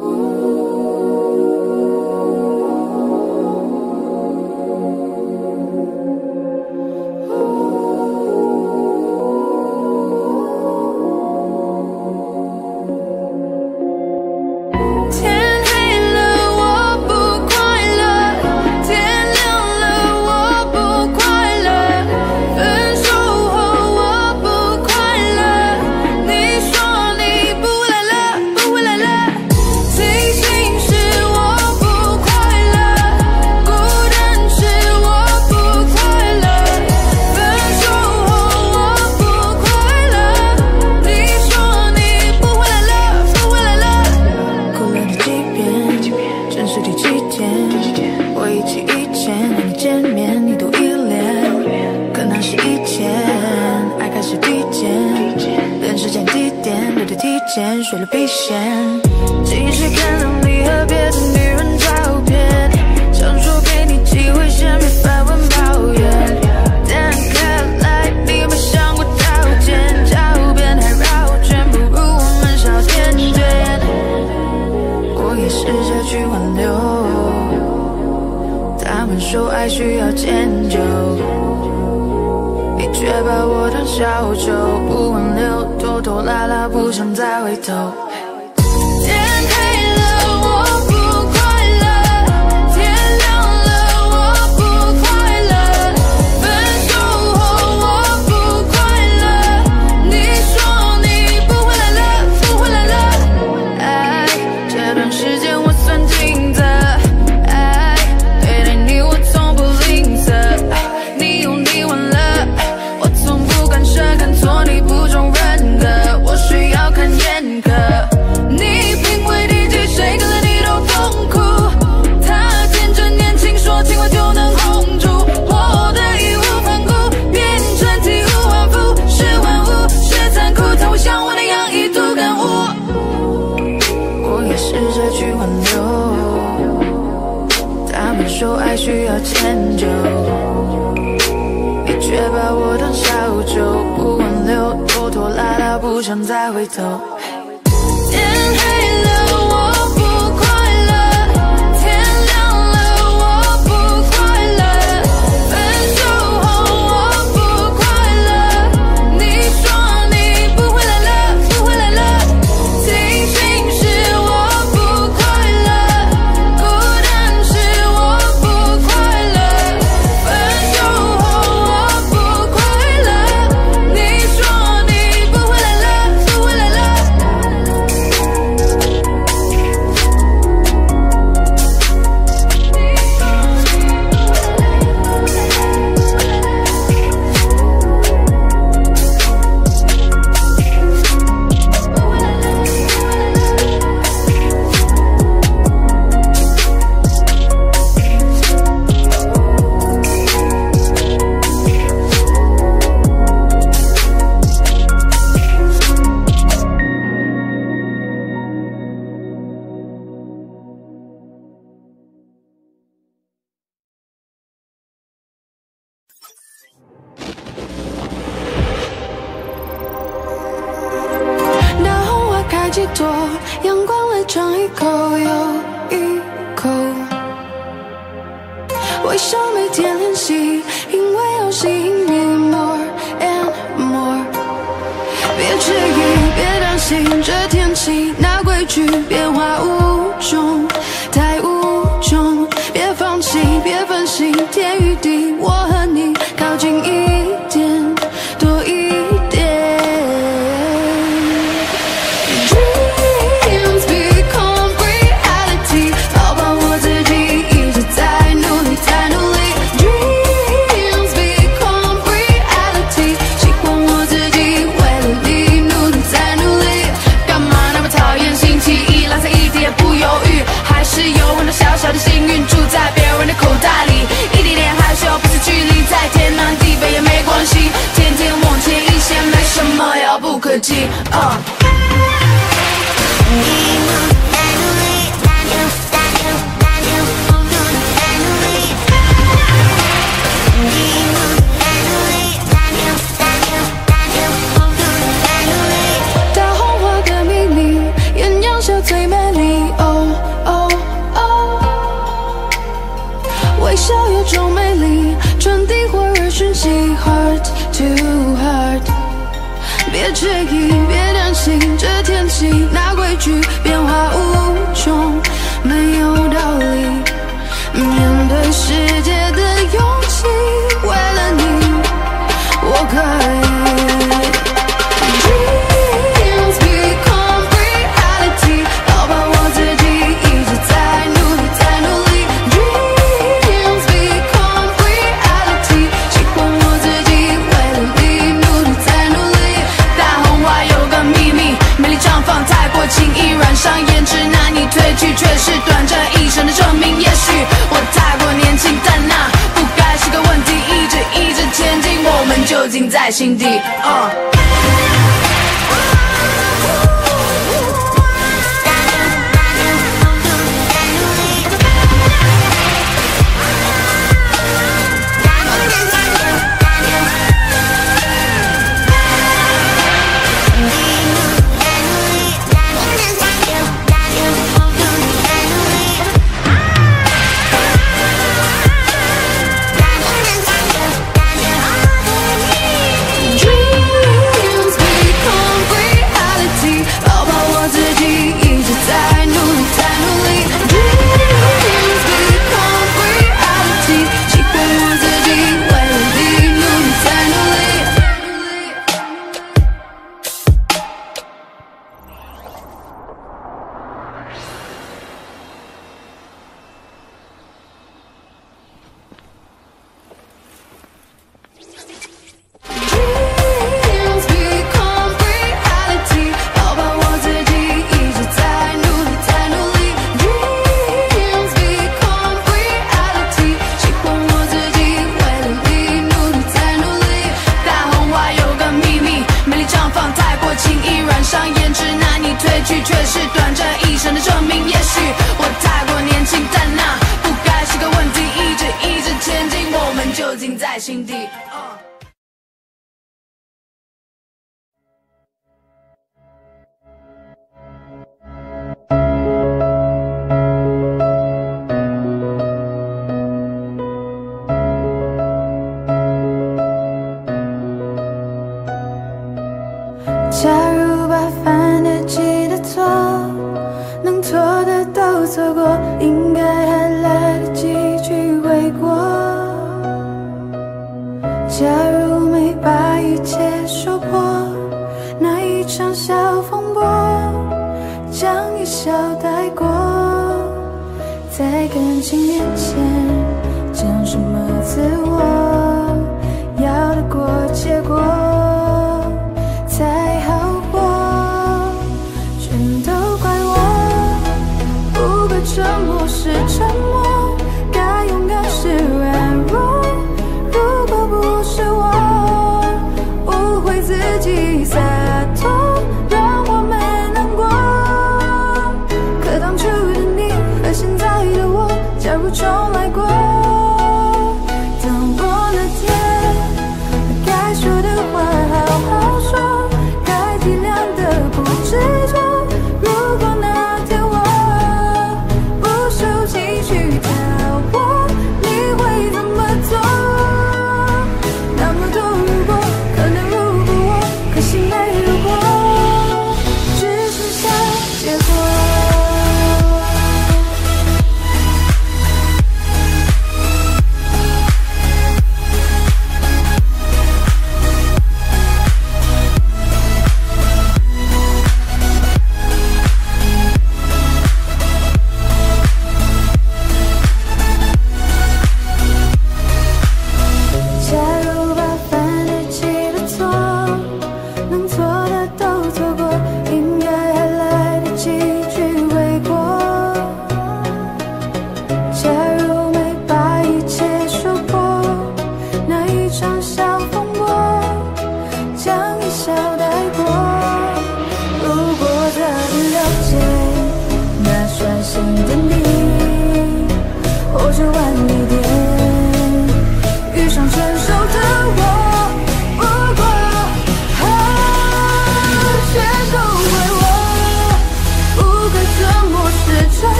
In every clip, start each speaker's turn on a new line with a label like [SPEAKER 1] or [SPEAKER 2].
[SPEAKER 1] Ooh.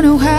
[SPEAKER 1] Don't know how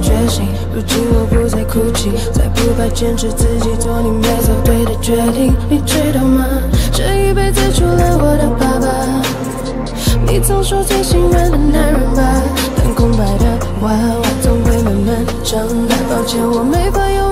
[SPEAKER 1] 决心如今我不再哭泣再不怕坚持自己做你没做对的决定你知道吗？这一辈子除了我的爸爸你曾说最心软的男人吧但空白的娃娃总会慢慢长大。抱歉我没法用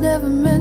[SPEAKER 1] never meant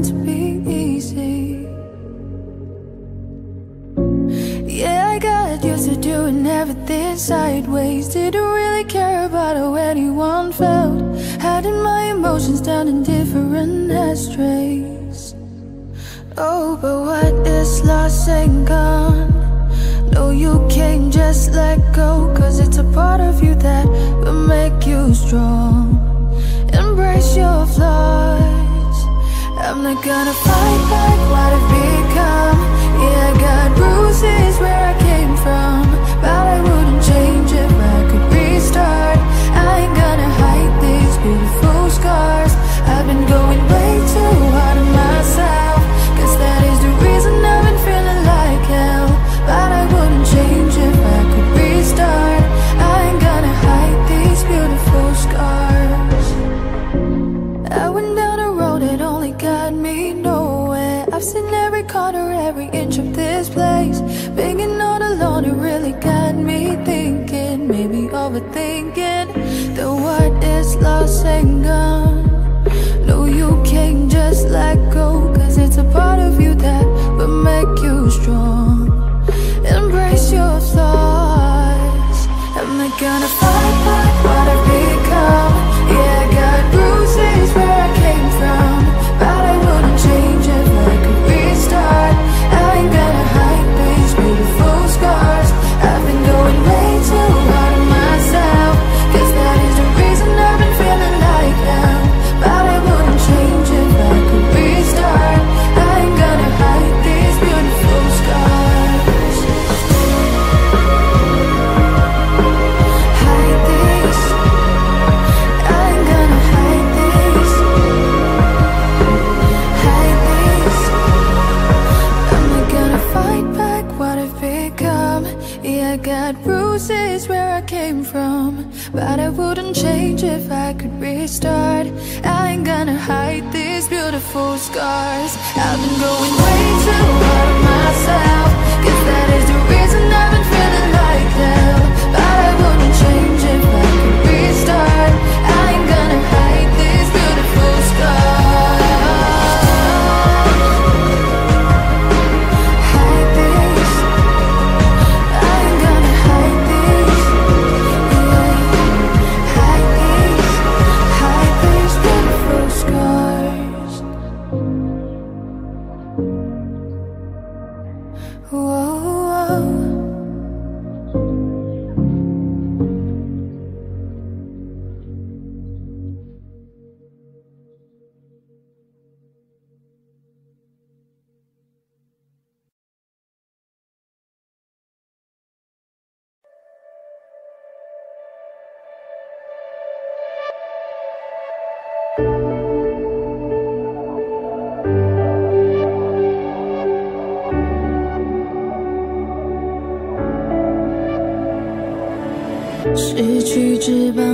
[SPEAKER 1] 翅膀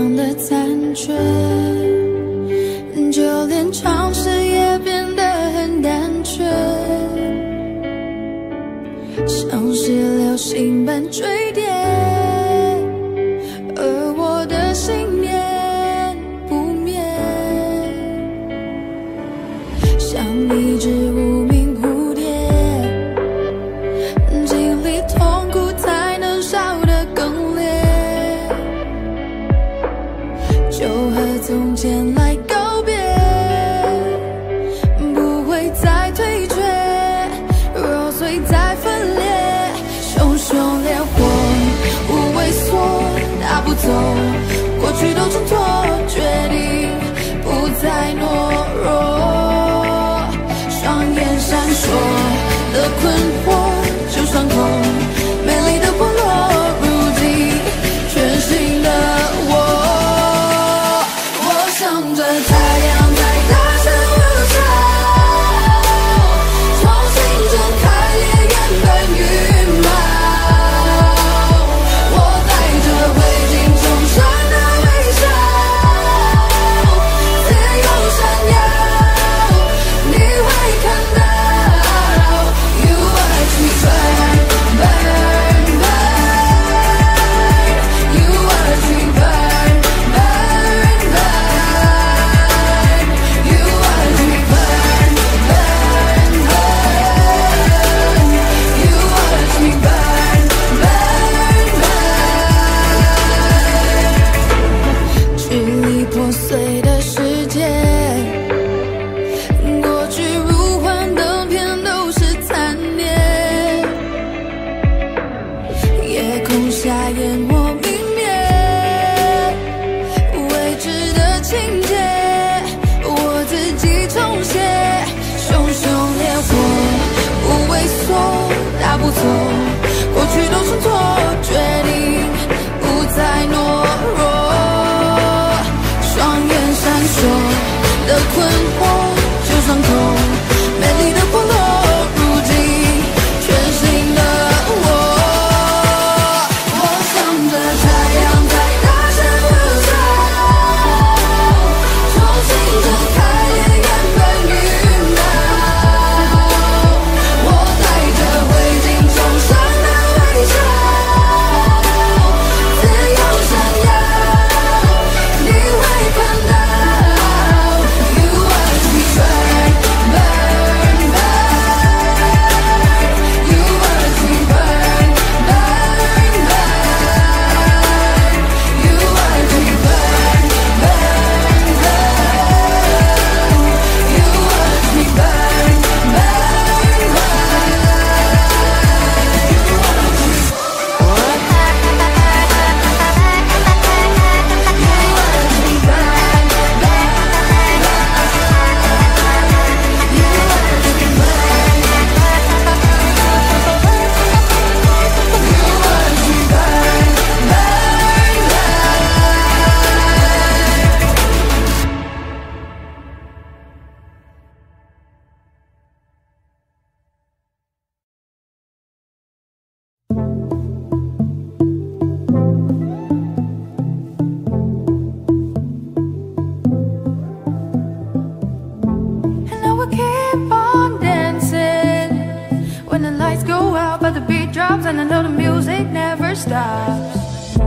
[SPEAKER 1] stops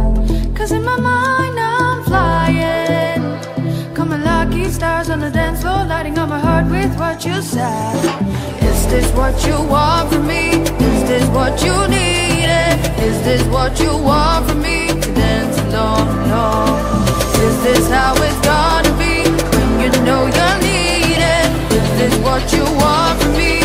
[SPEAKER 1] Cause in my mind I'm flying Coming like lucky stars on the dance floor Lighting up my heart with what you said Is this what you want from me? Is this what you needed? Is this what you want from me? To dance alone, no Is this how it's gonna be? When you know you're needed Is this what you want from me?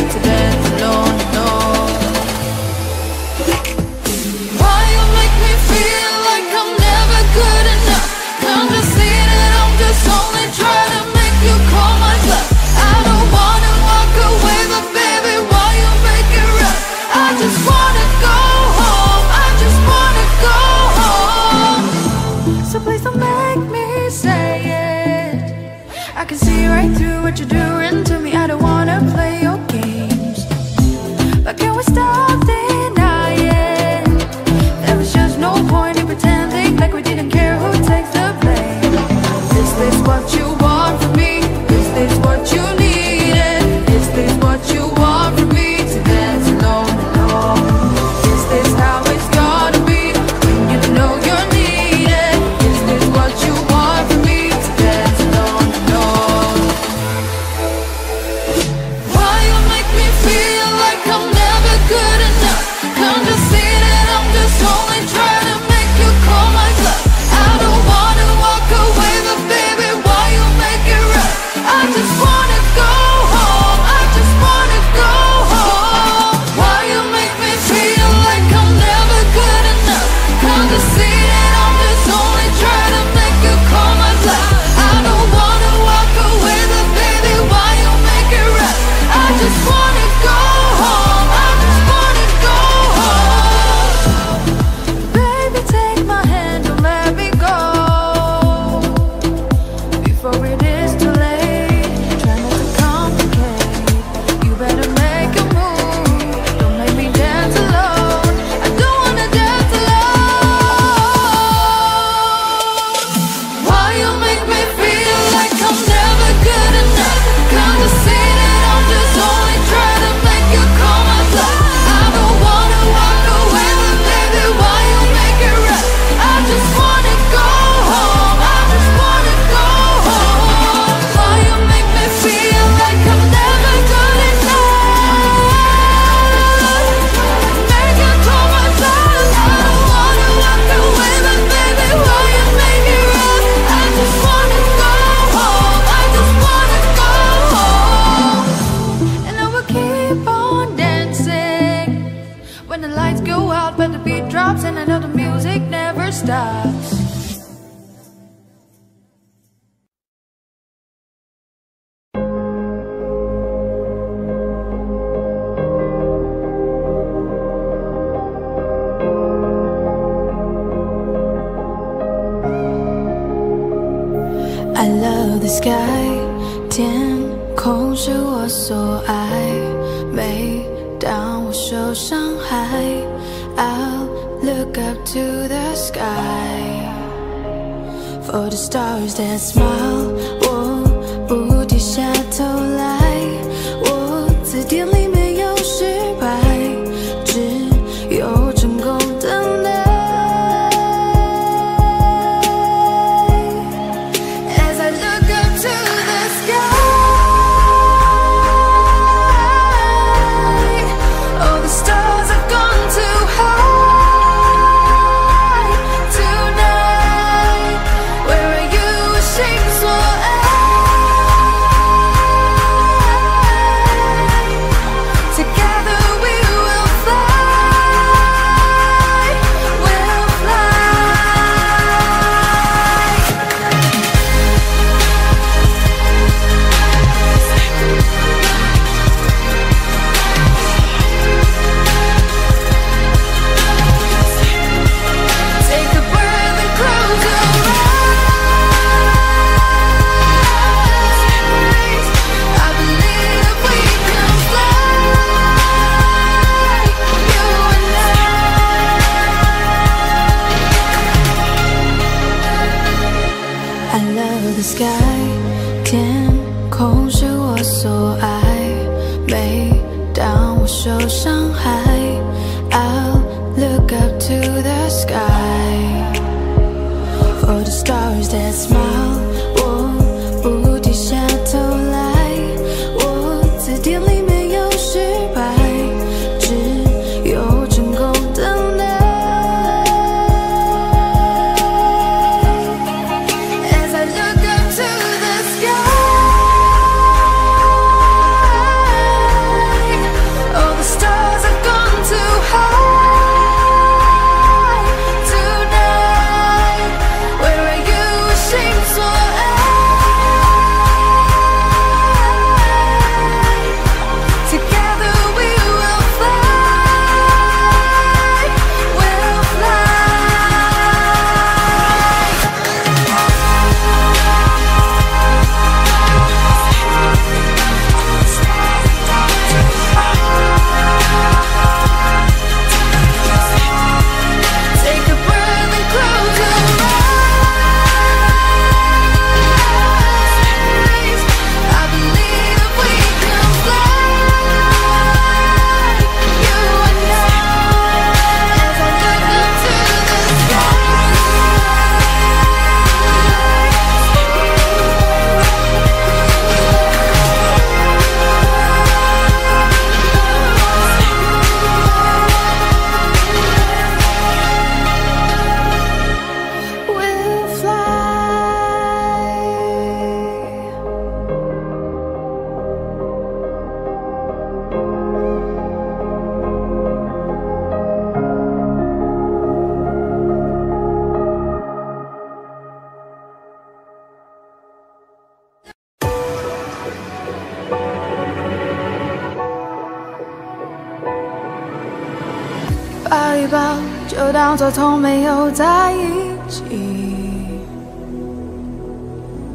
[SPEAKER 1] 从没有在一起，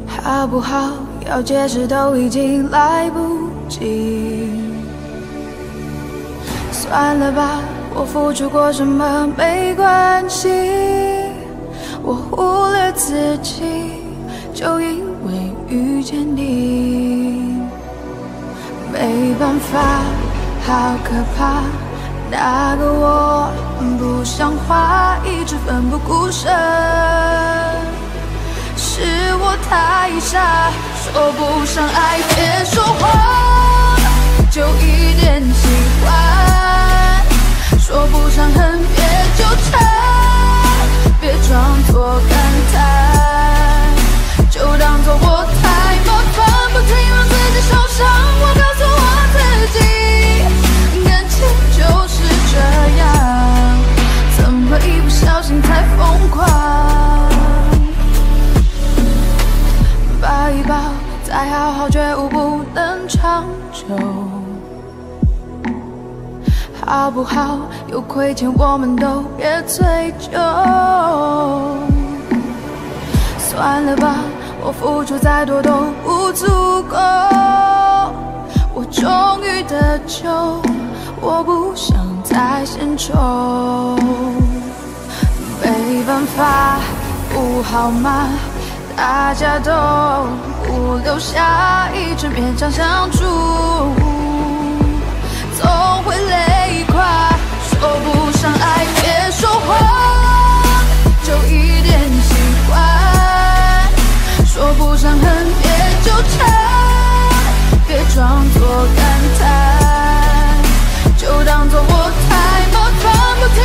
[SPEAKER 1] 好不好？要解释都已经来不及。算了吧，我付出过什么没关系，我忽略自己，就因为遇见你。没办法，好可怕。那个我像话，一直奋不顾身，是我太傻，说不上爱，别说谎，就一点喜欢，说不上恨，别纠缠，别装作感叹，就当做我太麻烦，不停让自己受伤。小心太疯狂？抱一抱，再好好觉悟不能长久。好不好？有亏欠我们都别追究。算了吧，我付出再多都不足够。我终于得救，我不想再献丑。办法，不好吗？大家都不留下一直勉强相处，总会累垮。说不上爱，别说谎，就一点喜欢；说不上恨，别纠缠，别装作感叹，就当作我太麻烦，不停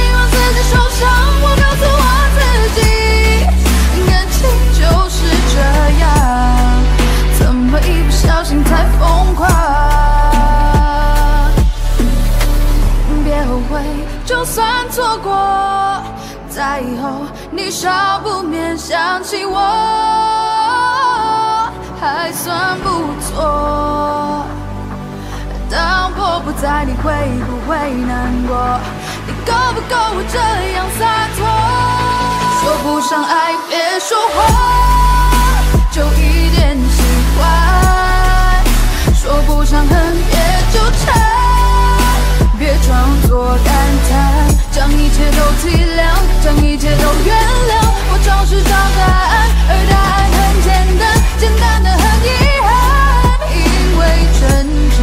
[SPEAKER 1] 算错过，在以后你少不免想起我，还算不错。当我不在，你会不会难过？你够不够我这样洒脱？说不上爱，别说谎，就一点喜欢；说不上恨，别纠缠。装作感叹，将一切都体谅，将一切都原谅。我总是找答案，而答案很简单，简单的很遗憾。因为成长，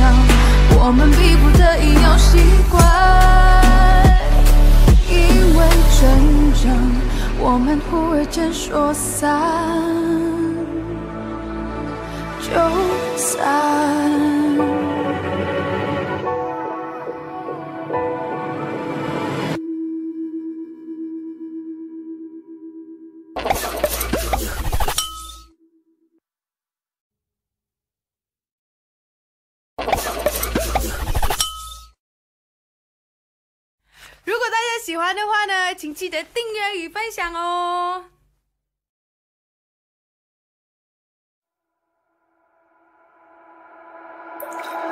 [SPEAKER 1] 我们逼不得已要习惯。因为成长，我们忽而间说散就散。
[SPEAKER 2] 喜欢的话呢，请记得订阅与分享哦。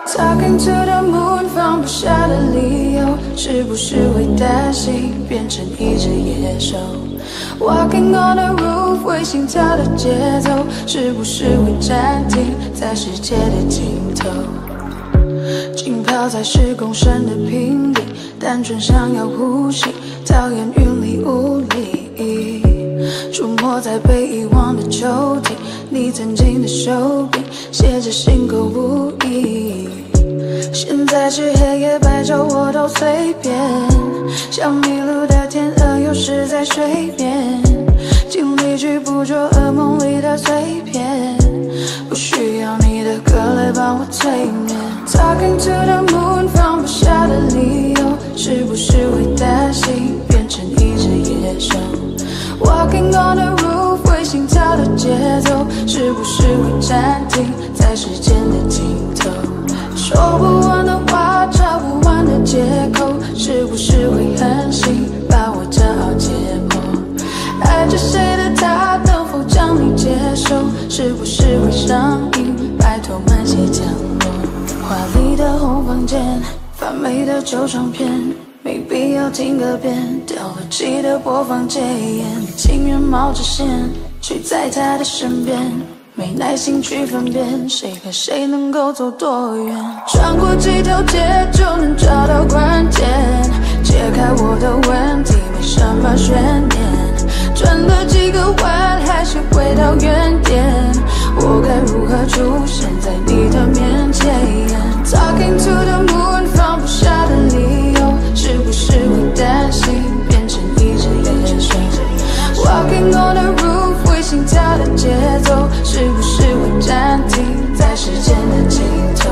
[SPEAKER 1] Talking to the moon，放不下的理由，是不是会担心变成一只野兽？Walking on the roof，会心跳的节奏，是不是会暂停在世界的尽头？浸泡在十公升的瓶底，单纯想要呼吸，讨厌云里雾里。出没在被遗忘的抽屉，你曾经的手笔，写着心口不一。现在是黑夜白昼我都随便，像迷路的天鹅，游失在水面，尽力去捕捉噩梦里的碎片，不需要你的歌来帮我催眠。Talking to the moon，放不下的理由，是不是会担心变成一只野兽？Walking on the roof，会心跳的节奏，是不是会暂停在时间的尽头？说不完的话，找不完的借口，是不是会狠心把我骄傲解剖？爱着谁的他，能否将你接受？是不是会上瘾？拜托慢些降落。华丽的红房间，发霉的旧唱片，没必要听个遍。掉了记得播放戒烟，情愿冒着险去在他的身边。没耐心去分辨谁和谁能够走多远，穿过几条街就能找到关键，解开我的问题没什么悬念，转了几个弯还是回到原点，我该如何出现在你的面前？Talking to the moon，放不下的理由，是不是会担心变成一只野兽？Walking on the roof，心跳的节奏，是不是会暂停在时间的尽头？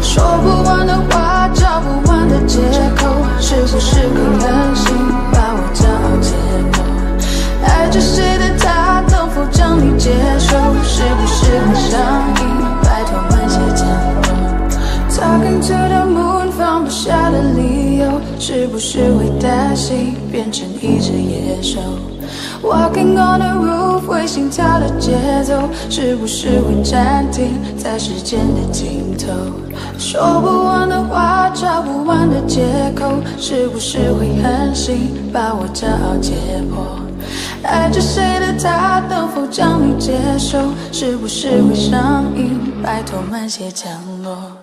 [SPEAKER 1] 说不完的话，找不完的借口，是不是会狠心把我骄傲解剖？爱着谁的他，能否将你接受？是不是会上瘾？拜托慢些降落。Talking to the moon，放不下的理由，是不是会担心变成一只野兽？Walking on the roof，会心跳的节奏，是不是会暂停在时间的尽头？说不完的话，找不完的借口，是不是会狠心把我骄傲解剖？爱着谁的他能否将你接受？是不是会上瘾，拜托慢些降落？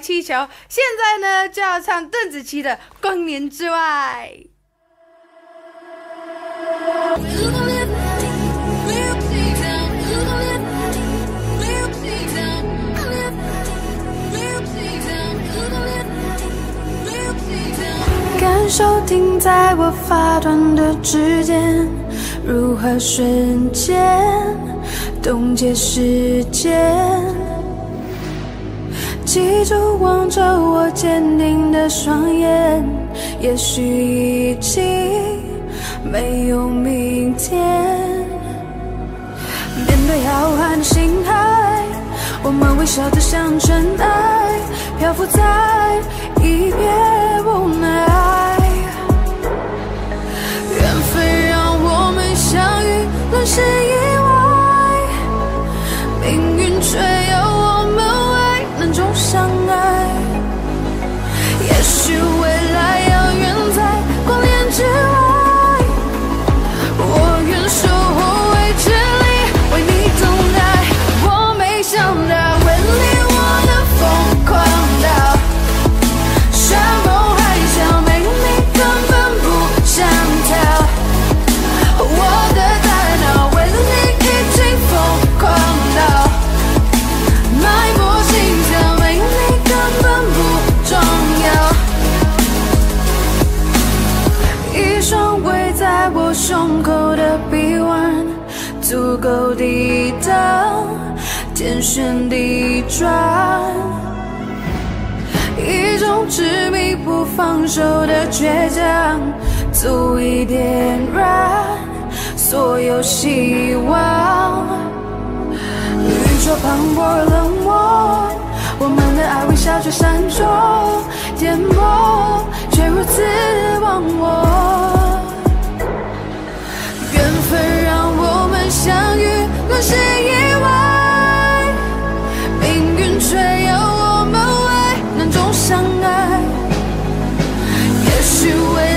[SPEAKER 1] 气
[SPEAKER 2] 球，现在呢就要唱邓紫棋的《光年之外》。
[SPEAKER 1] 感受停在我发端的指尖，如何瞬间冻结时间？记住望着我坚定的双眼，也许已经没有明天。面对浩瀚的星海，我们微笑着像尘埃，漂浮在一片无奈。缘分让我们相遇，乱世意外，旋地转。一种执迷不放手的倔强，足以点燃所有希望。宇宙磅礴冷漠，我们的爱微笑却闪烁，颠簸却如此忘我。缘分让我们相遇，乱世意外，也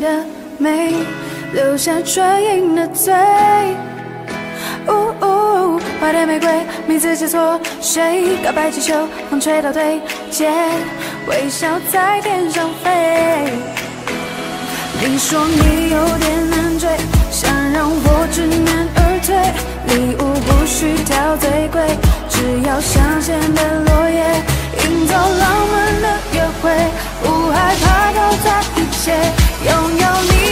[SPEAKER 1] 的美，留下唇印的嘴。呜呜，花店玫瑰，名字写错谁？告白气球，风吹到对街，微笑在天上飞。你说你有点难追，想让我知难而退。礼物不需挑最贵，只要香榭的落叶，营造浪漫的约会，不害怕搞砸一切，拥有你。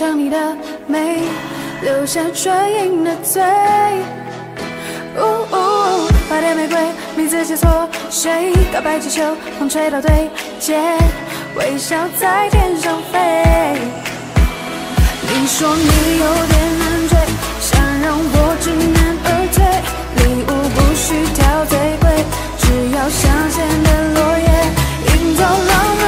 [SPEAKER 1] 尝你的美，留下唇印的嘴。花店玫瑰，名字写错谁？告白气球，风吹到对街，微笑在天上飞。你说你有点难追，想让我知难而退，礼物不需挑最贵，只要香榭的落叶，营造浪漫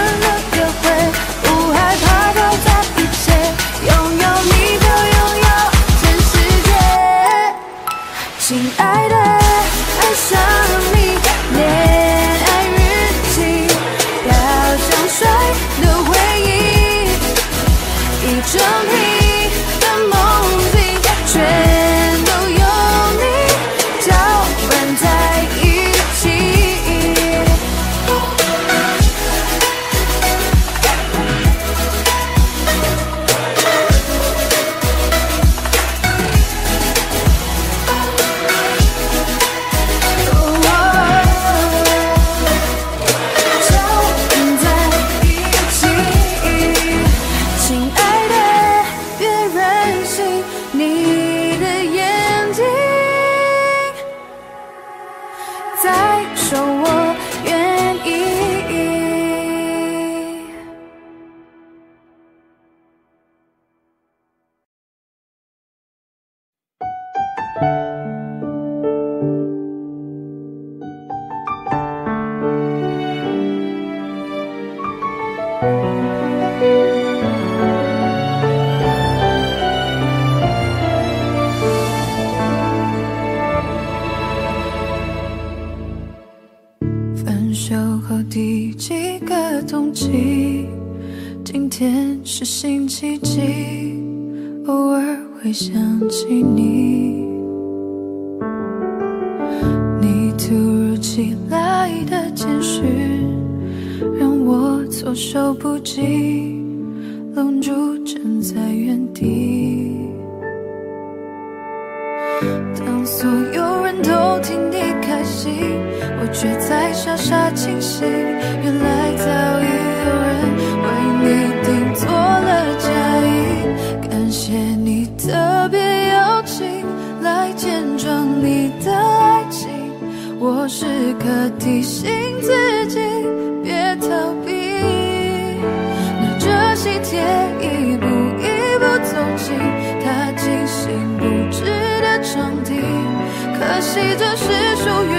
[SPEAKER 1] 天是星期几？偶尔会想起你。你突如其来的简讯，让我措手不及，愣住站在原地。当所有人都替你开心，我却在傻傻清醒。刻提醒自己别逃避，拿着喜帖一步一步走进他精心布置的场地。可惜这是属于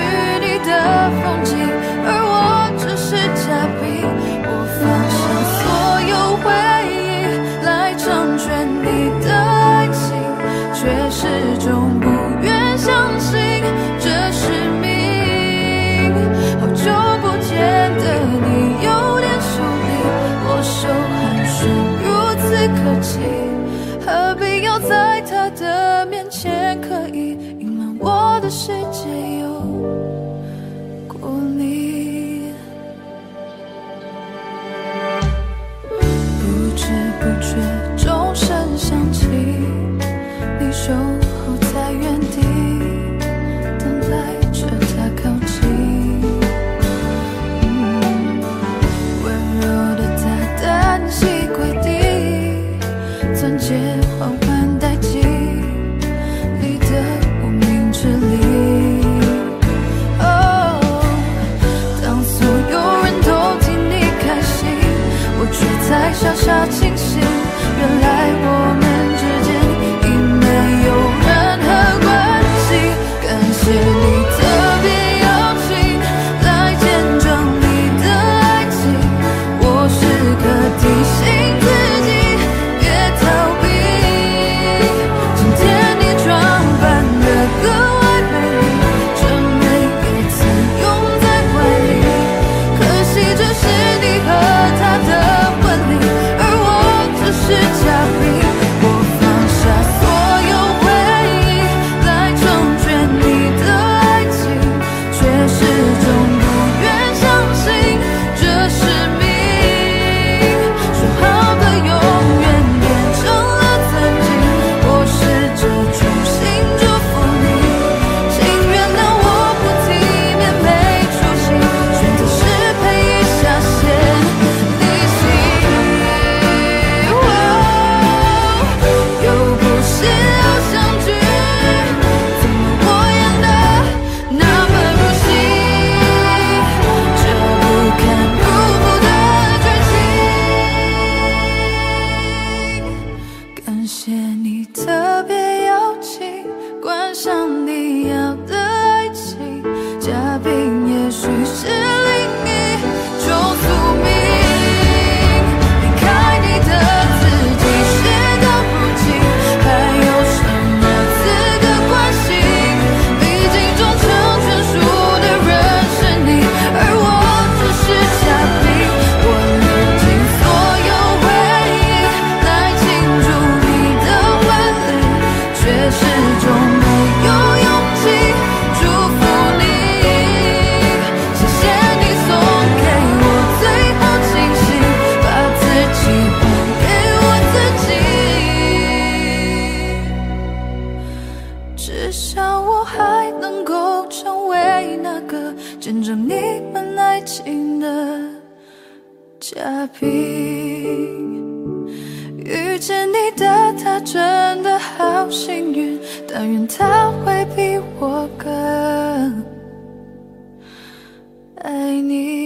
[SPEAKER 1] 见证你们爱情的嘉宾遇见你的他真的好幸运但愿他会比我更爱你。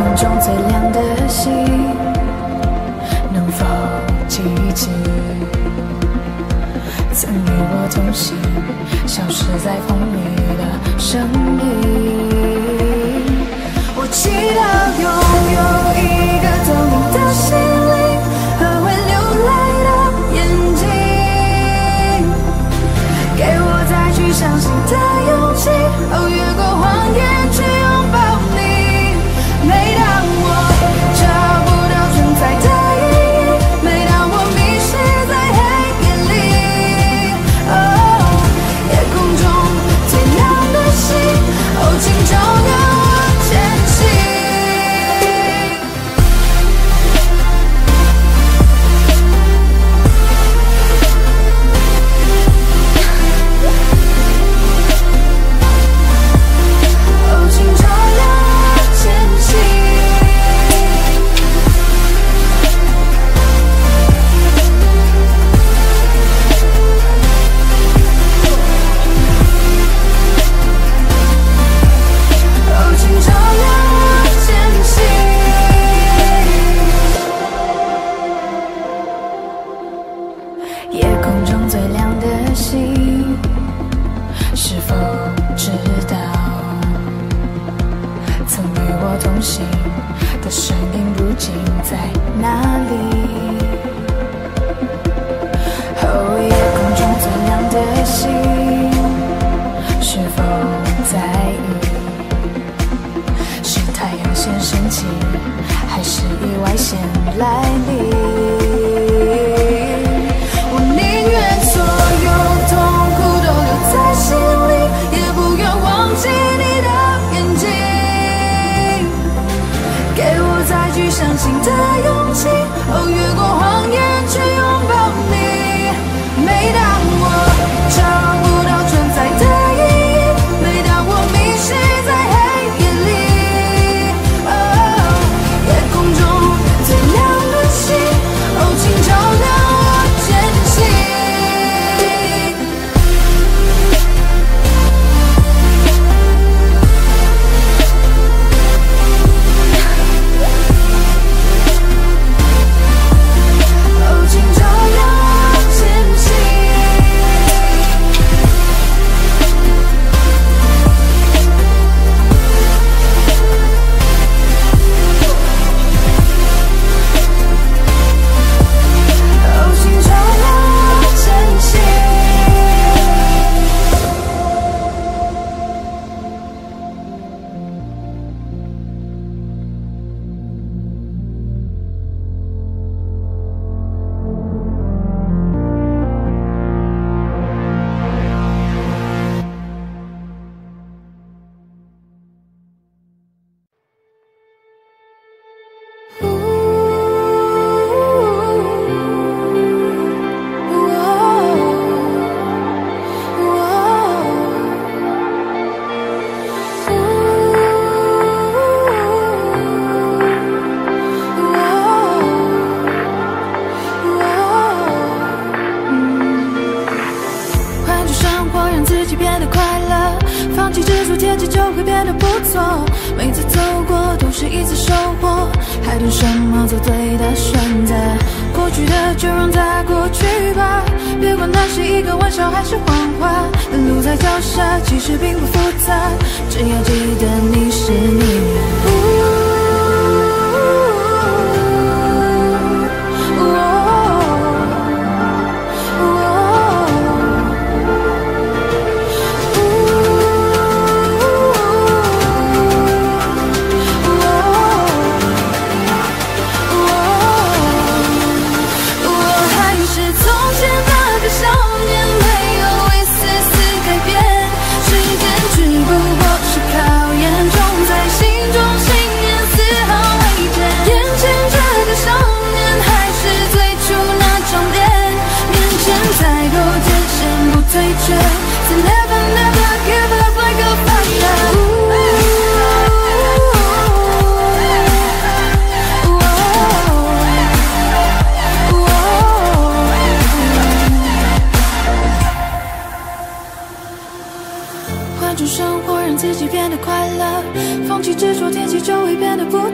[SPEAKER 1] 夜空中最亮的星能否记起曾与我同行消失在风里的身影我祈祷拥有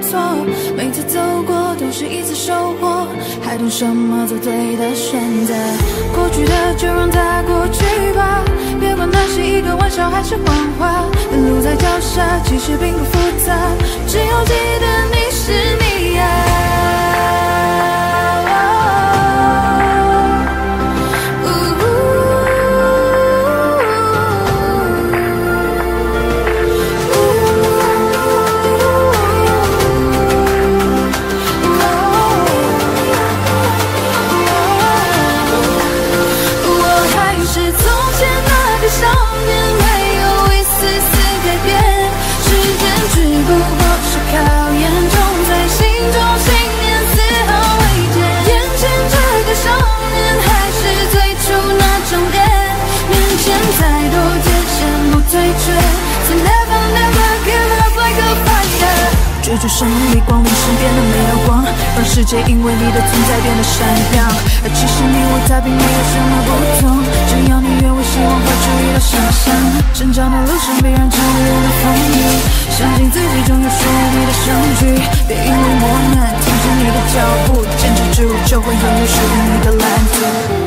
[SPEAKER 1] 错。每次走过都是一次收获，还等什么做对的选择？过去的就让它过去吧，别管那是一个玩笑还是谎话。路在脚下，其实并不复杂，只要记得你是你呀。追逐胜利，光明身边的没有光，让世界因为你的存在变得闪亮。而其实你我他并没有什么不同，只要你愿为希望画出一道想象，成长的路上必然常有的风雨，相信自己终有属于你的相聚。别因为磨难停止你的脚步，坚持住就会拥有属于你的蓝图。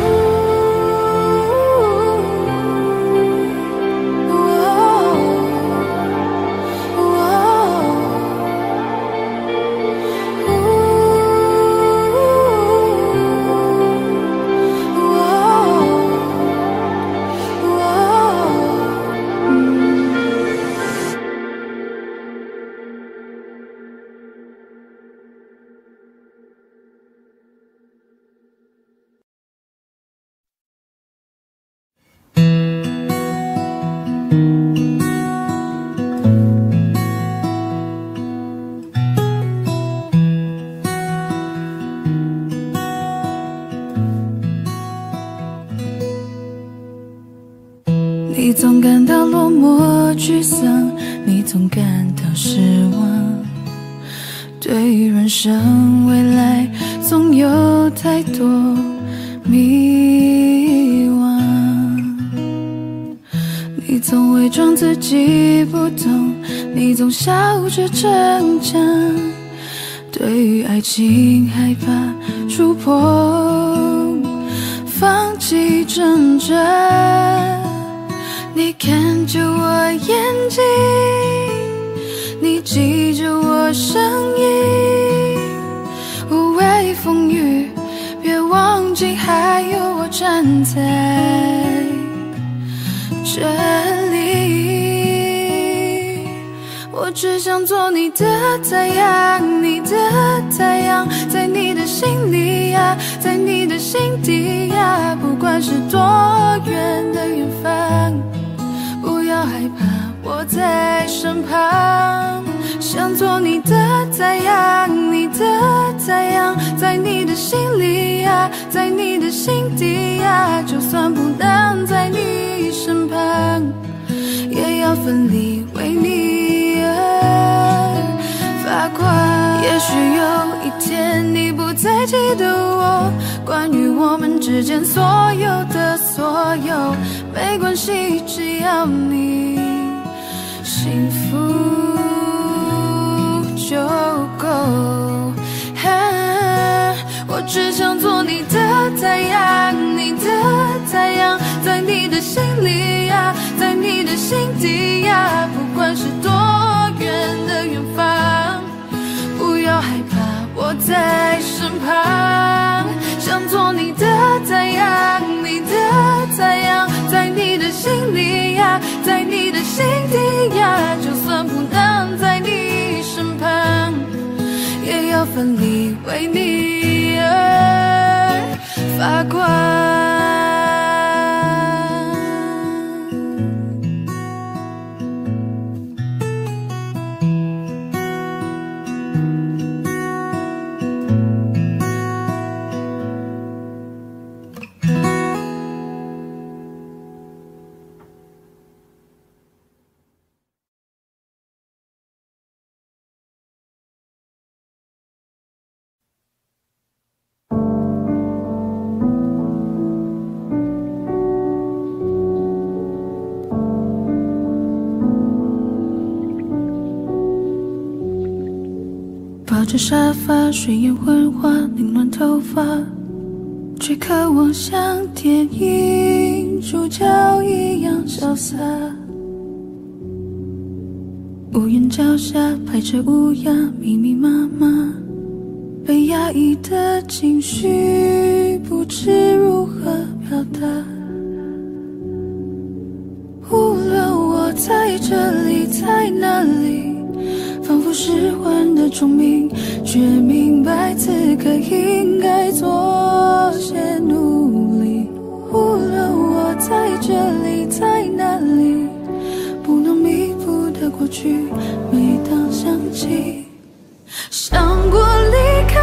[SPEAKER 1] 所有。没关系，只要你幸福就够。我只想做你的太阳，你的太阳，在你的心里呀，在你的心底呀，不管是多远的远方，不要害怕，我在身旁，想做你的太阳，太阳。在你的心里呀，在你的心底呀，就算不能在你身旁，也要奋力为你而发光。着沙发，睡眼昏花，凌乱头发，却渴望像电影主角一样潇洒。屋檐脚下排着乌鸦，密密麻麻，被压抑的情绪不知如何表达。无论我在这里，在哪里。仿佛失魂的虫鸣，却明白此刻应该做些努力。无论我在这里，在哪里，不能弥补的过去，每当想起，想过离开，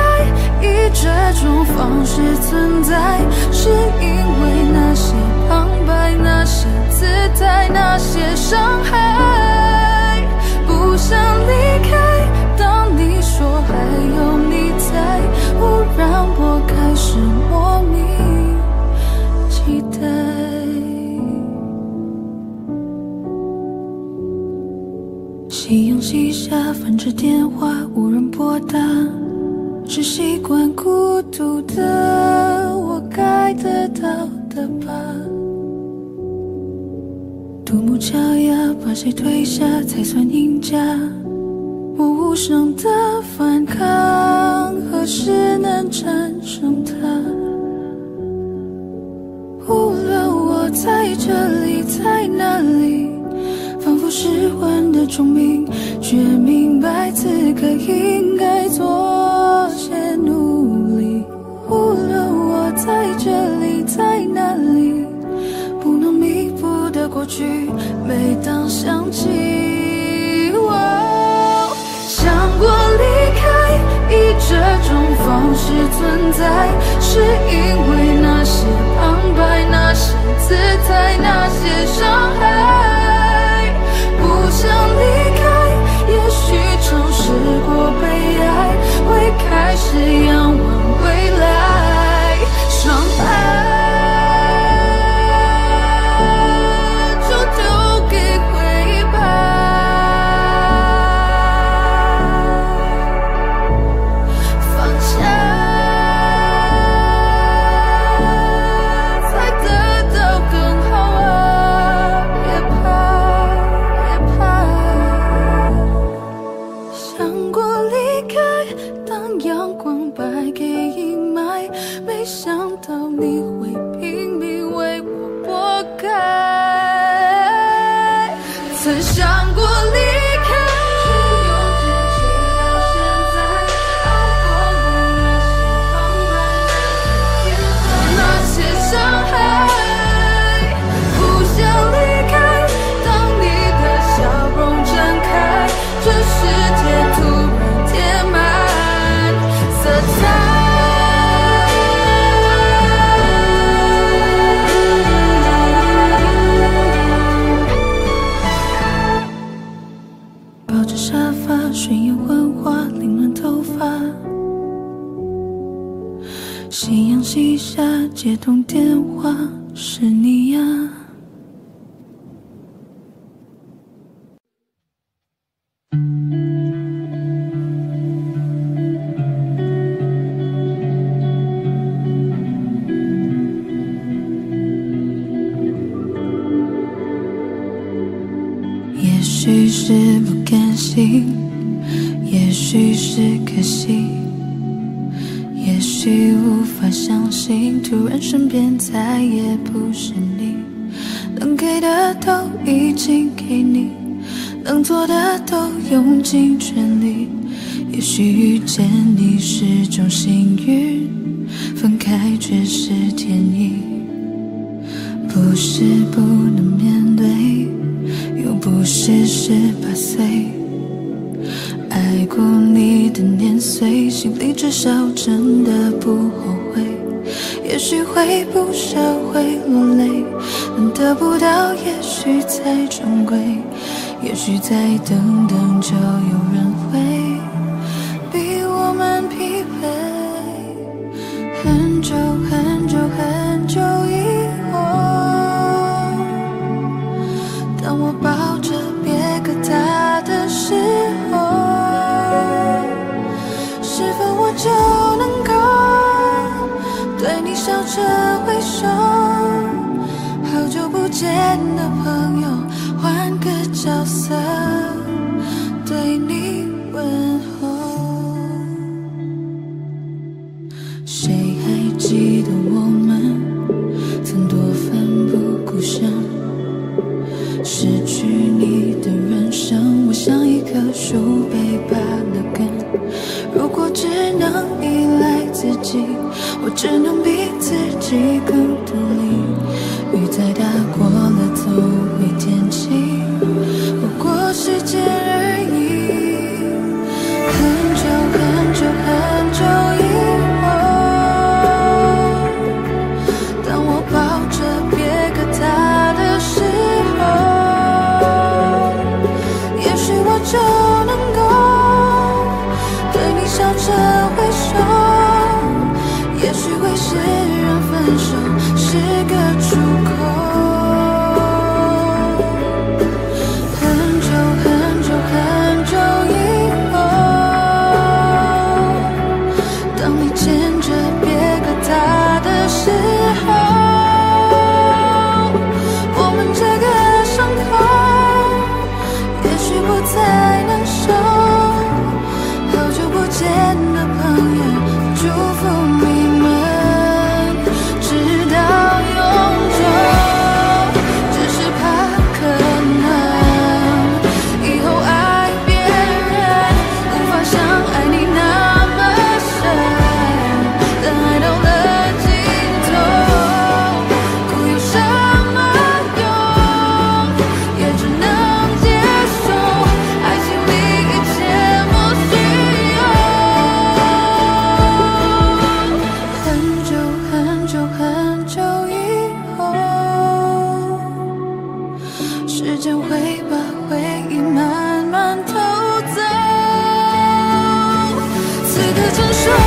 [SPEAKER 1] 以这种方式存在，是因为那些旁白，那些姿态，那些伤害，不想离。开，当你说还有你在，忽然我开始莫名期待。夕阳西下，翻着电话，无人拨打，是习惯孤独的我该得到的吧？独木桥呀把谁推下才算赢家？我无声的反抗，何时能战胜他？无论我在这里，在哪里，仿佛失魂的虫鸣，却明白此刻应该做些努力。无论我在这里，在哪里，过去，每当想起我。过离开，以这种方式存在，是因为那些旁白，那些姿态，那些伤害。
[SPEAKER 3] 曾想过离
[SPEAKER 1] 通电话不舍会落泪得不到也许才珍贵也许再等等就有人会也曾说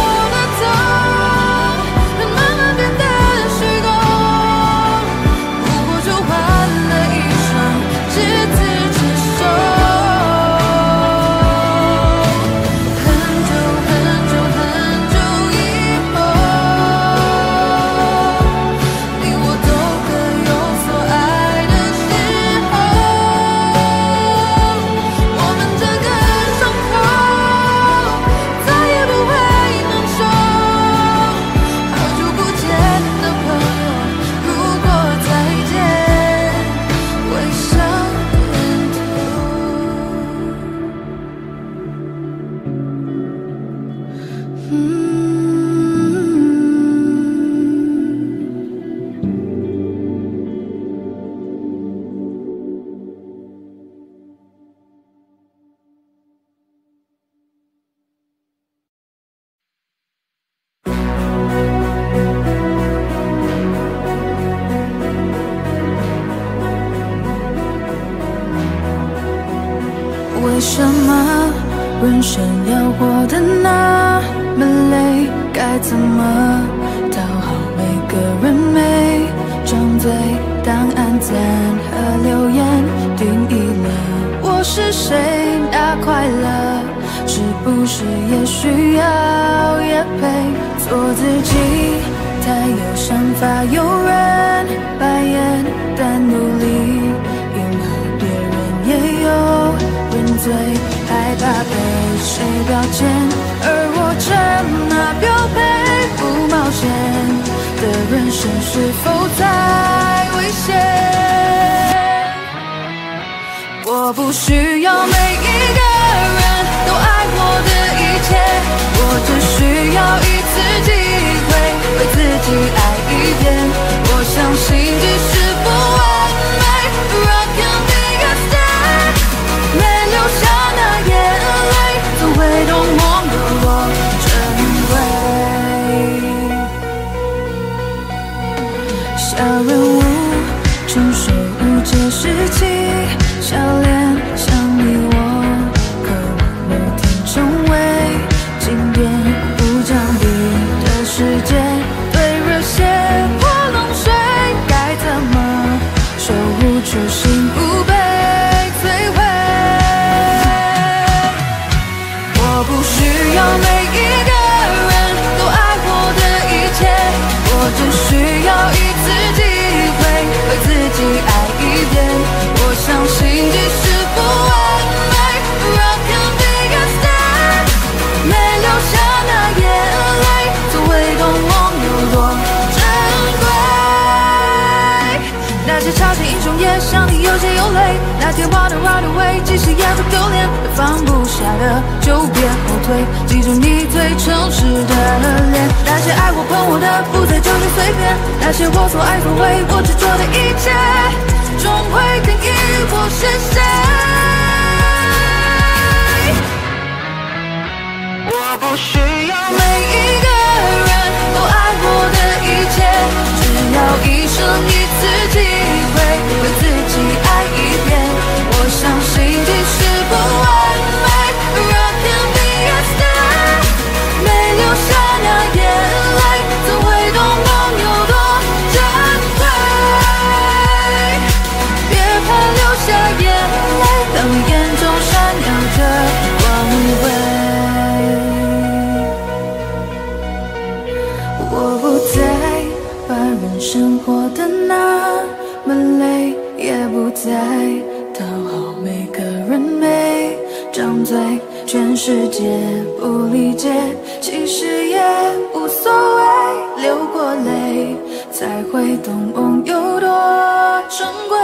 [SPEAKER 1] 会懂梦有多珍贵，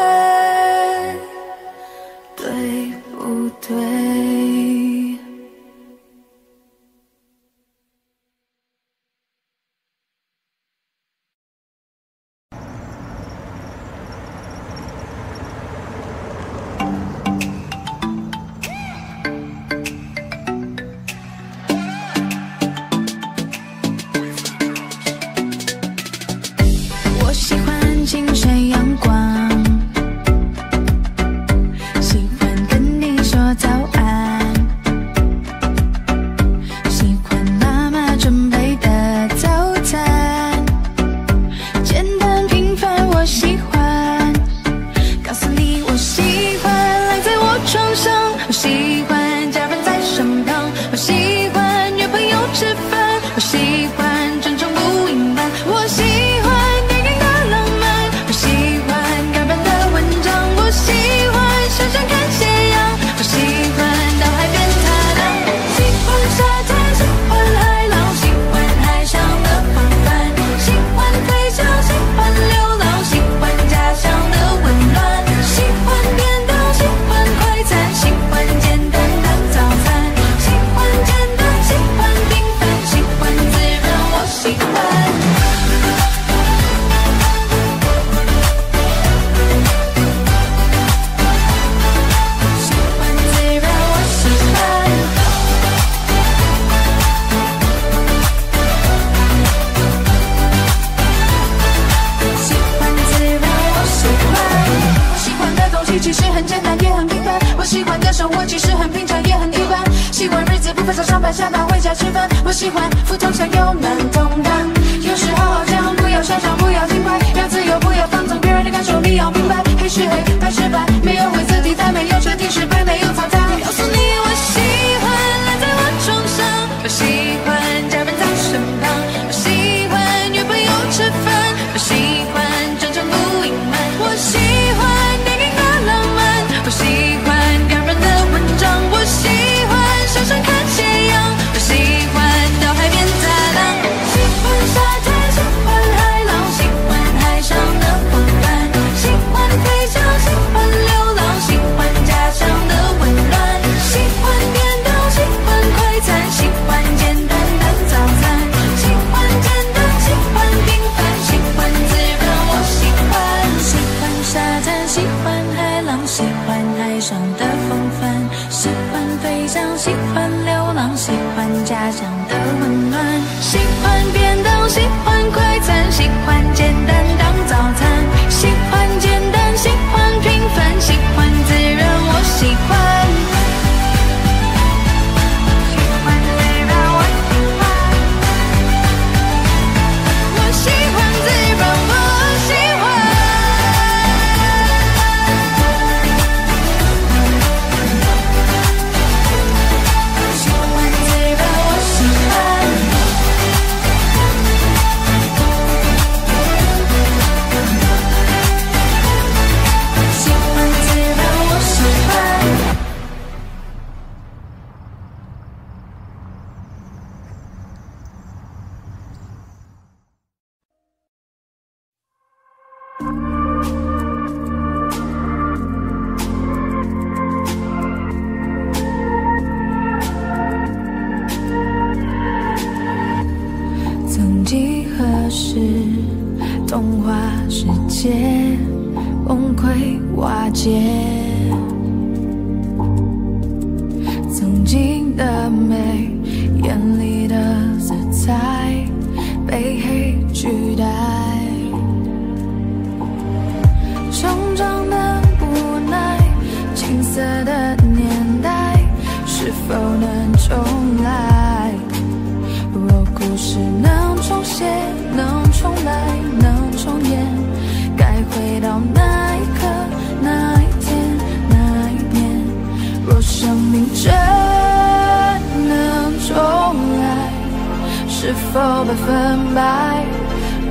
[SPEAKER 1] 否百分百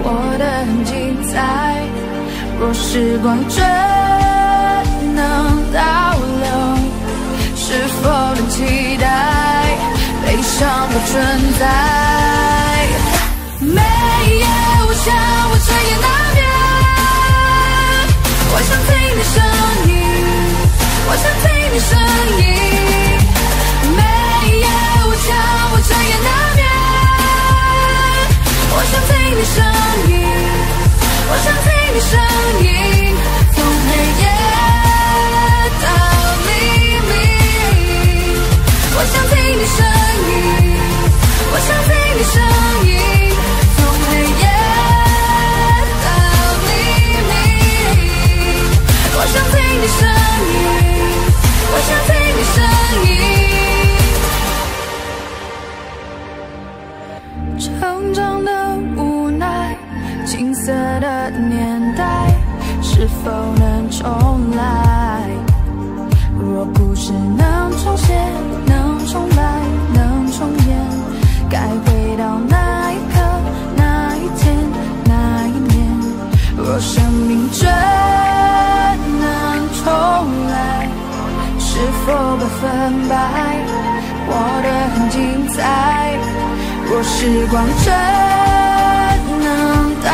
[SPEAKER 1] 活得很精彩？若时光真能倒流，是否能期待悲伤不存在？每夜我想，我彻夜难眠，我想听你声音，我想听你声音。每夜我想，我彻夜难，我想听你声音，我想听你声音，从黑夜到黎明。我想听你声音，我想听你声音，从黑夜到黎明。我想听你声音，我想听你声音。成长的，青涩的年代，是否能重来？若故事能重写，能重来，能重演，该回到哪一刻、那一天、那一年。若生命真能重来，是否百分百活得很精彩？若时光真倒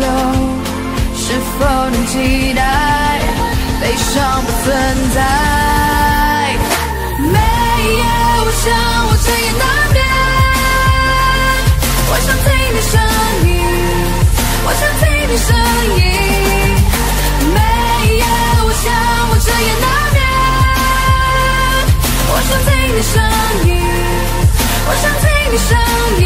[SPEAKER 1] 流，是否能期待悲伤不存在？每夜我想，我彻夜难眠，我想听你声音，我想听你声音。每夜我想，我彻夜难眠，我想听你声音，我想听你声音，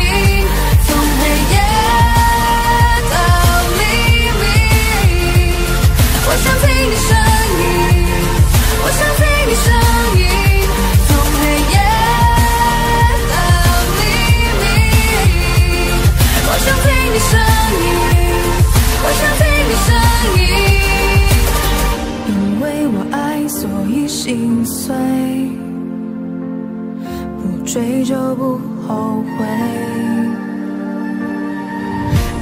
[SPEAKER 1] 我想听你声音我想听你声音从黑夜到黎明我想听你声音我想听你声音因为我爱所以心碎不追究不后悔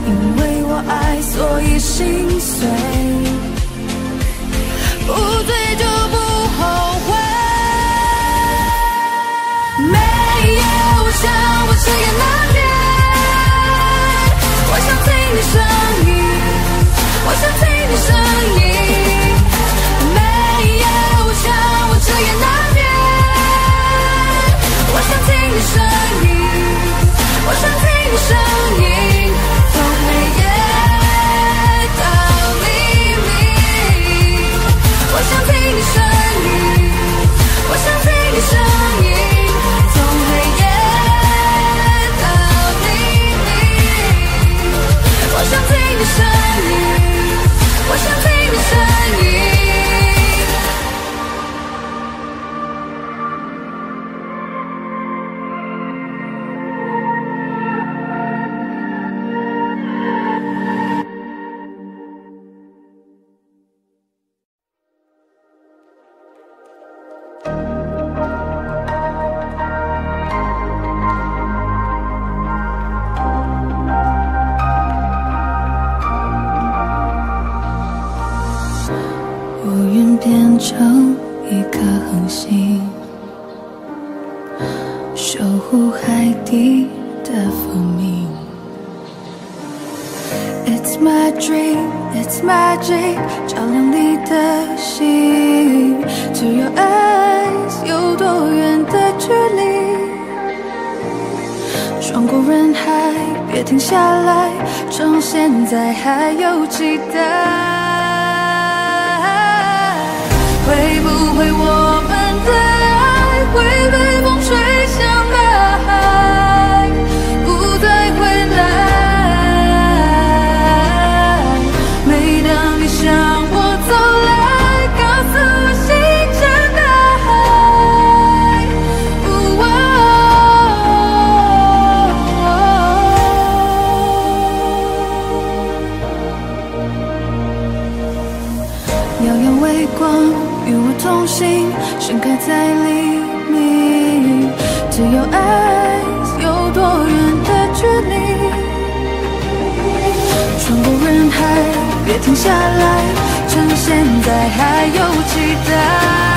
[SPEAKER 1] 因为我爱所以心碎。醉就不后悔。每夜我想，我彻夜难眠。我想听你声音，我想听你声音。每夜我想，我彻夜难眠。我想听你声音，我想听你声音。你身影，我想听你声音。守护海底的蜂鸣。It's my dream it's magic 照亮你的心 to your eyes 有多远的距离？穿过人海别停下来趁现在还有期待。会不会我下来趁现在还有期待。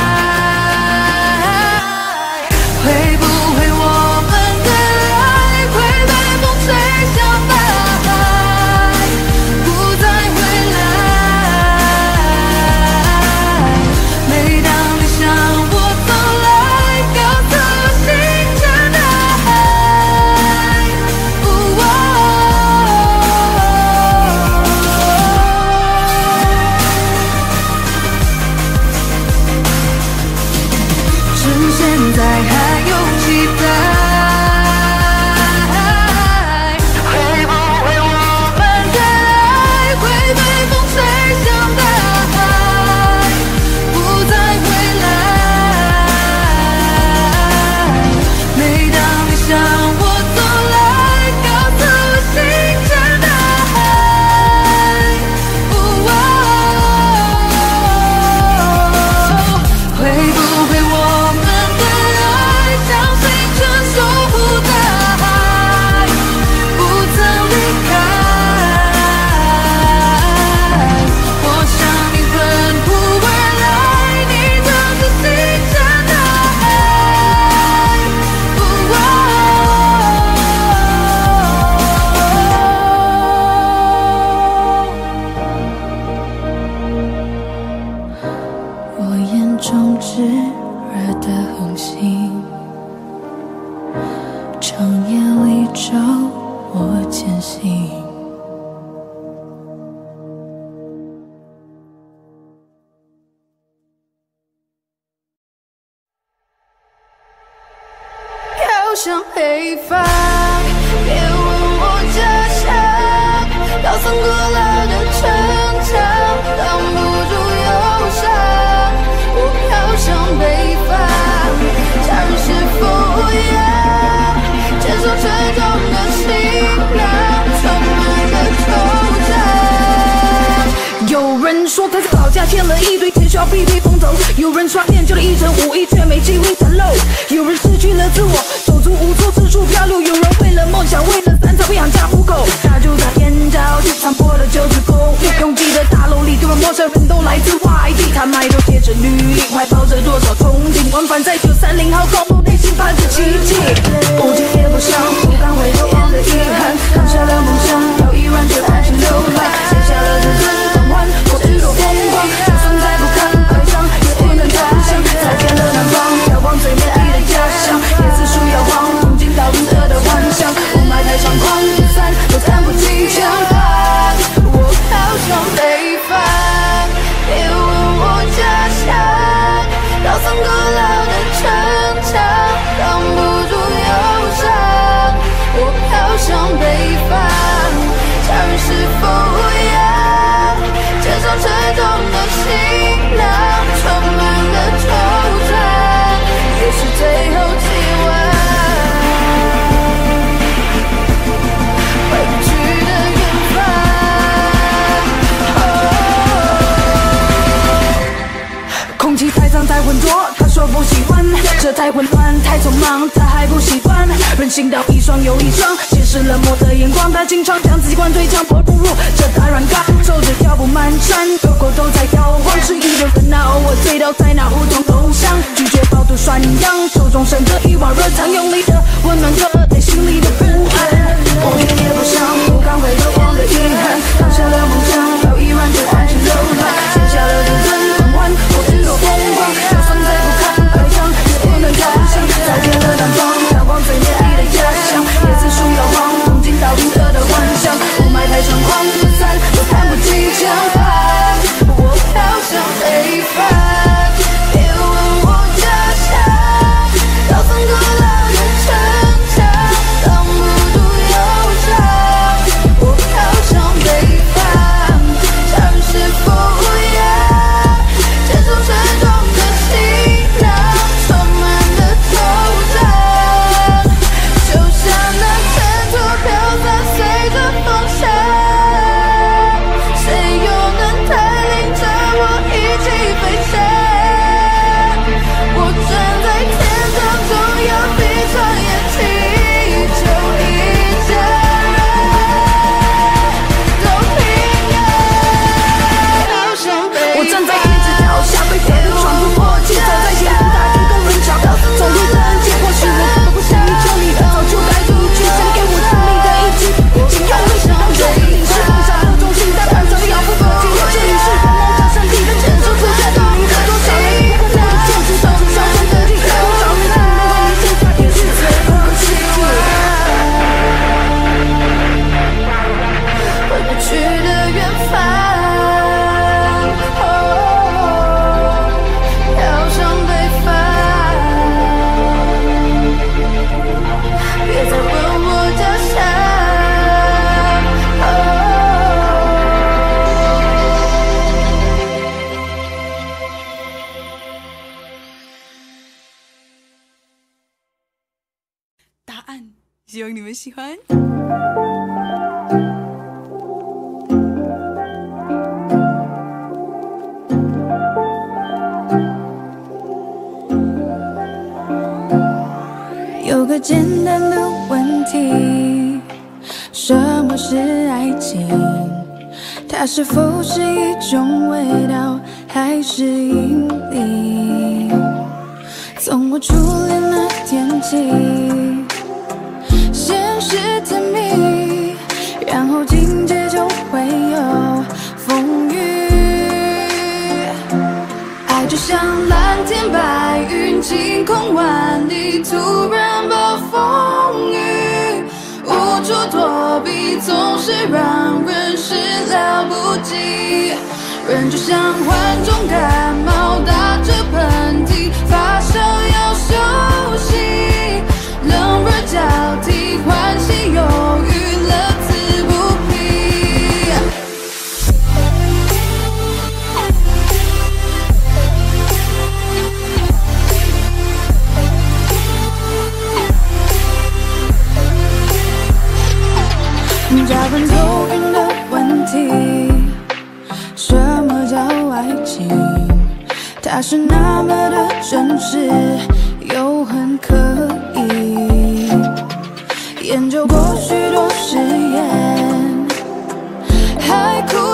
[SPEAKER 1] 混乱，太匆忙，他还不习惯。任性到一双又一双，解释冷漠的眼光，他经常将己关对枪，迫不入这大软缸。走着跳步满跚，狗狗都在摇晃，是一流的脑，我醉倒在那梧桐桐上，拒绝暴徒涮羊，手中盛着一碗热汤，用力的温暖着内心里的不安。我也不想，不敢回头，我的遗憾，放下了梦想，要一万只安心流。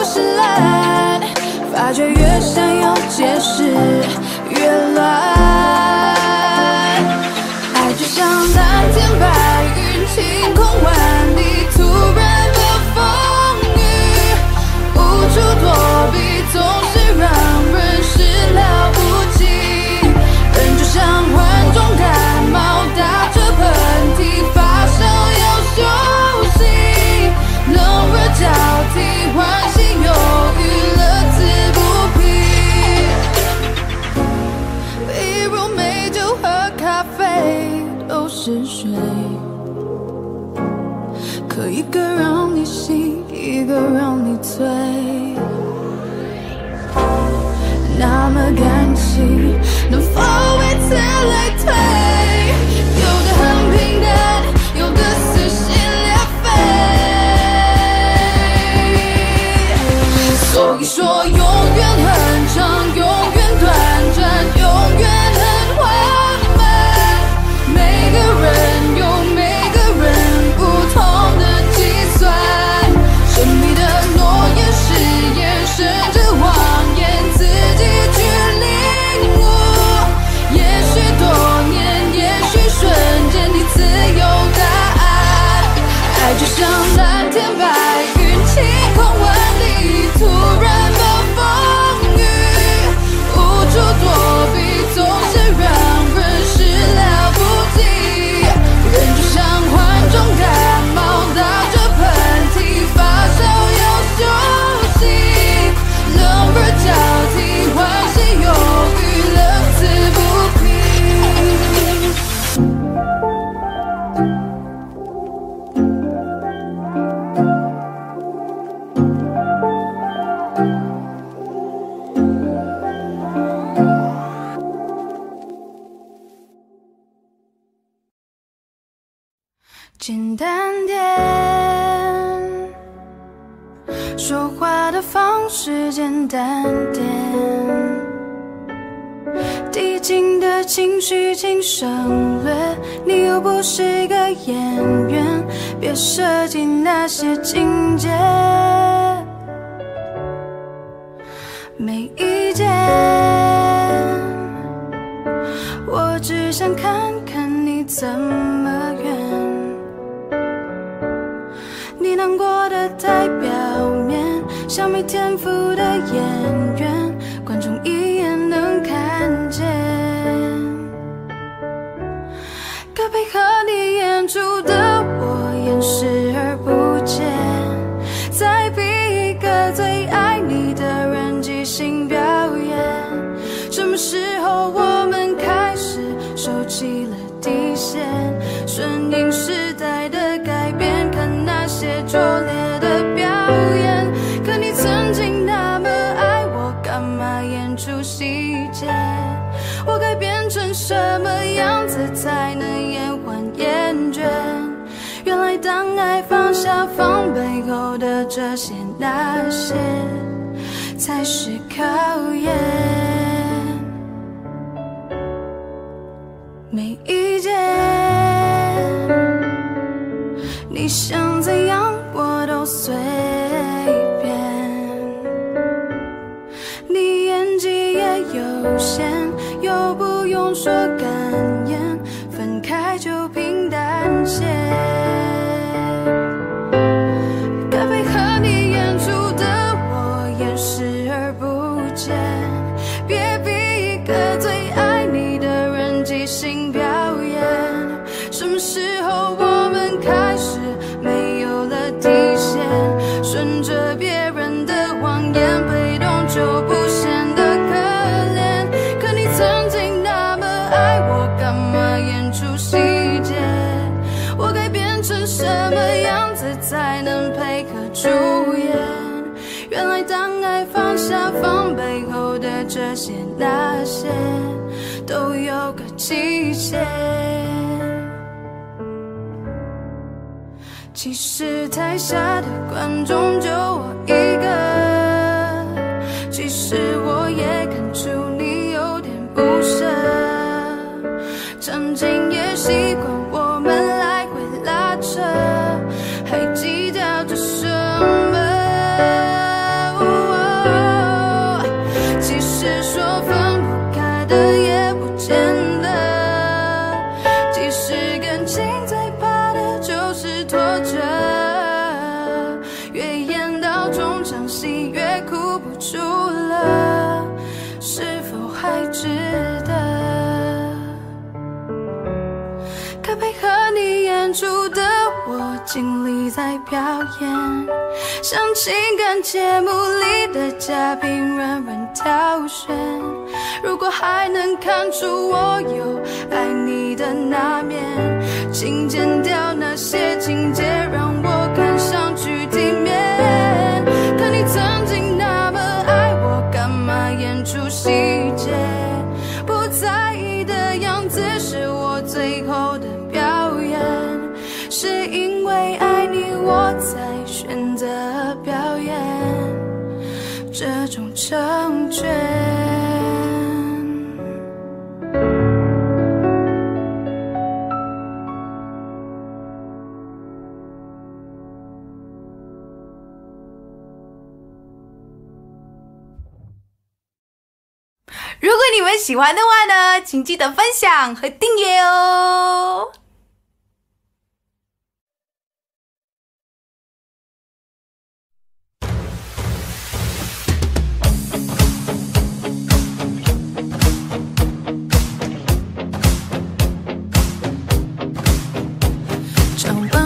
[SPEAKER 4] 是
[SPEAKER 5] 蓝发觉越想要解释越乱。
[SPEAKER 1] 爱就像蓝天白云晴才是考验。些那些都有个期限。其实台下的观众就我一个其实我也看出你有点不舍。在表演，像情感节目里的嘉宾，软软挑选。如果还能看出我有爱你的那面，
[SPEAKER 2] 请剪掉那些情节。成全。
[SPEAKER 6] 如果你们喜欢的话呢请记得分享和订阅哦。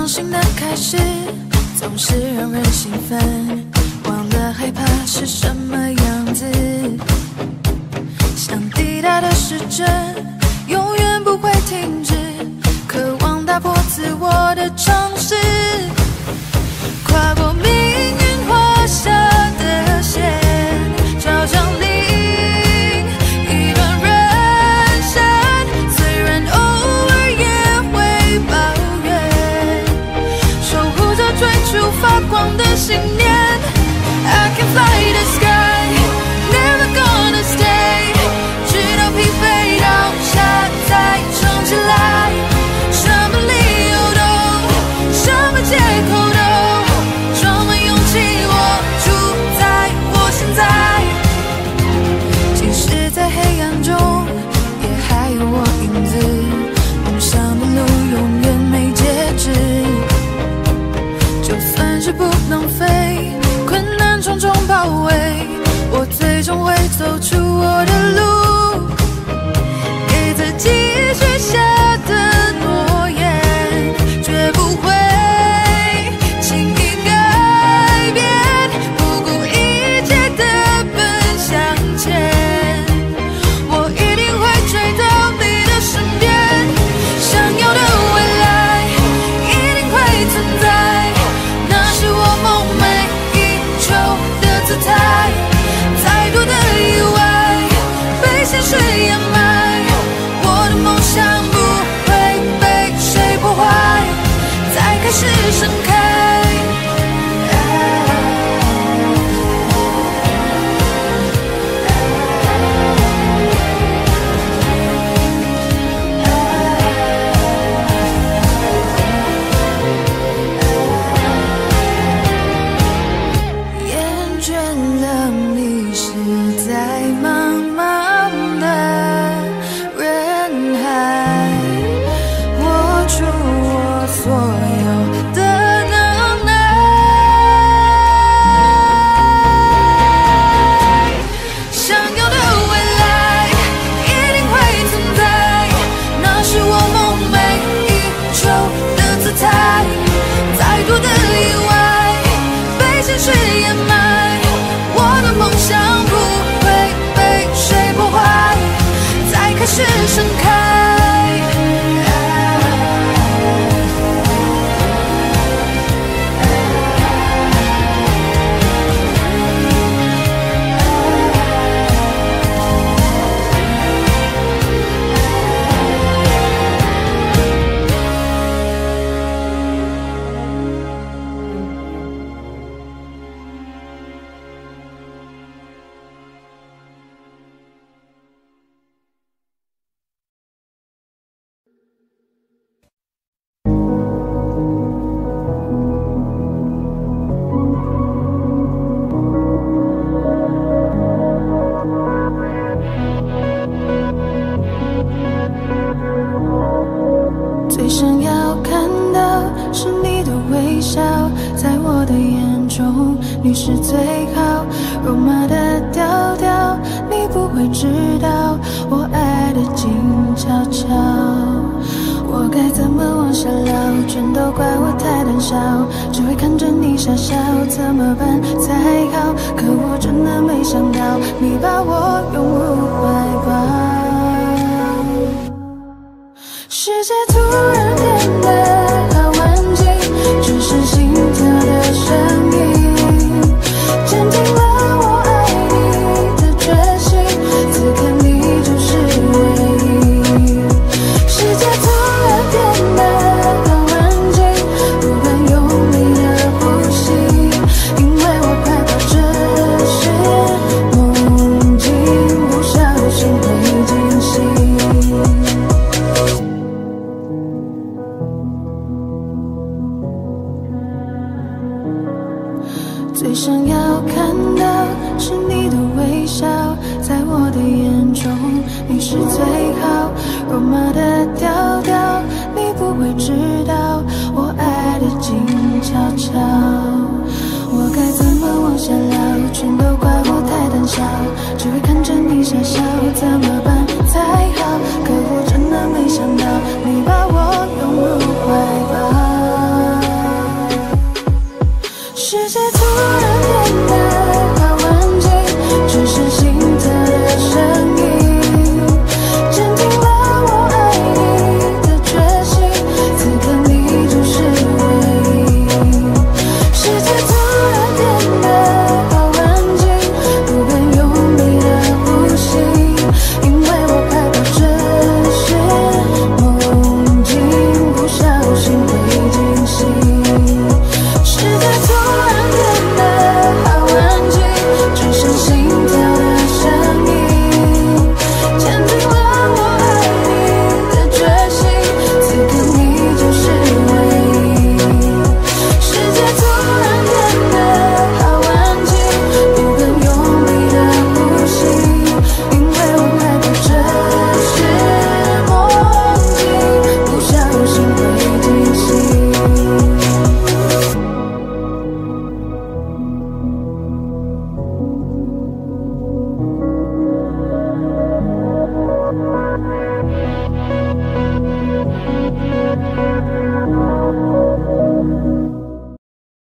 [SPEAKER 1] 伤心的开始总是让人兴奋，忘了害怕是什么样子。想抵达的时针永远不会停止，渴望打破自我的尝试。跨过。